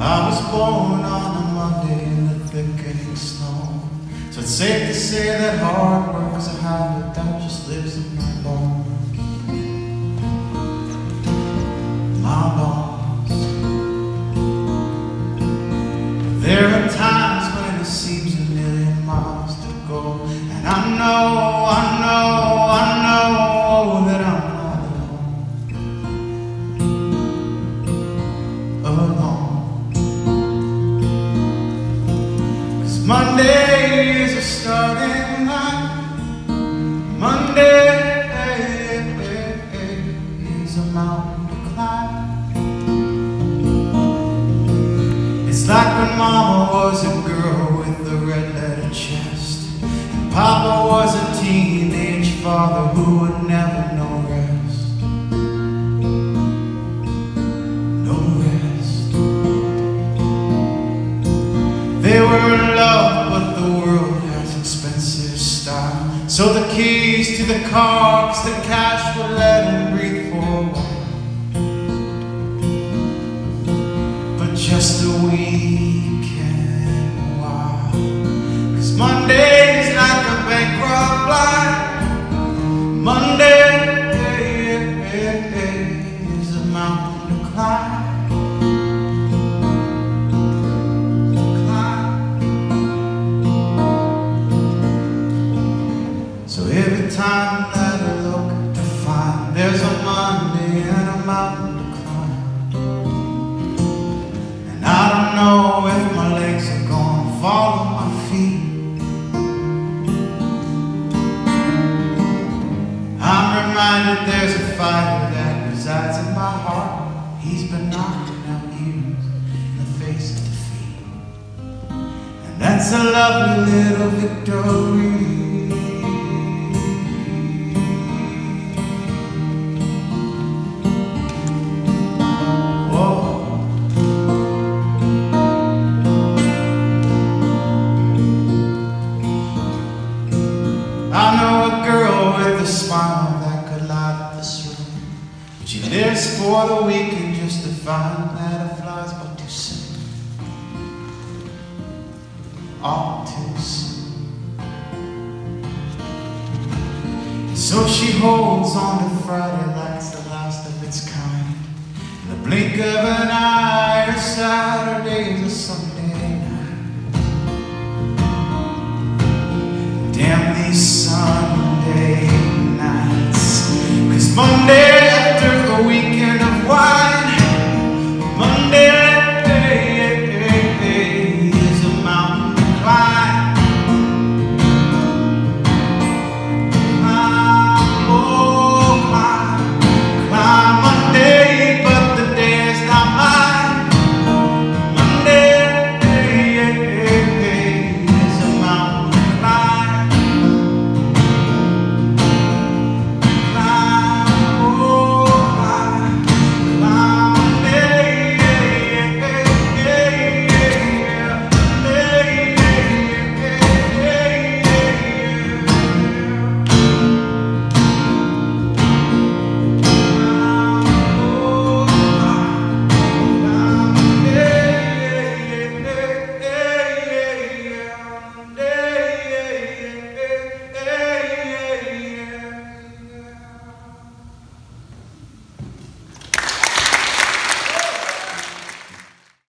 I was born on a Monday in the thickening snow. So it's safe to say that hard work is a habit that just lives in my bones. My bones. There are times when it seems a million miles to go. And I know, I Monday is a starting line. Monday is a mountain to climb. It's like when Mama was a girl with a red letter chest, and Papa was a teenage father who would never know rest. No rest. They were in love, So the keys to the car, 'cause the cash would let him breathe for while. but just a time that I look to find there's a Monday and a mountain to climb. And I don't know if my legs are gonna follow my feet. I'm reminded there's a fire that resides in my heart. He's been knocking out years in the face of defeat. And that's a lovely little victory. I know a girl with a smile that could light up this room. But she lives for the weekend just to find that it flies by too soon. All too soon. So she holds on to Friday like it's the last of its kind. In the blink of an eye,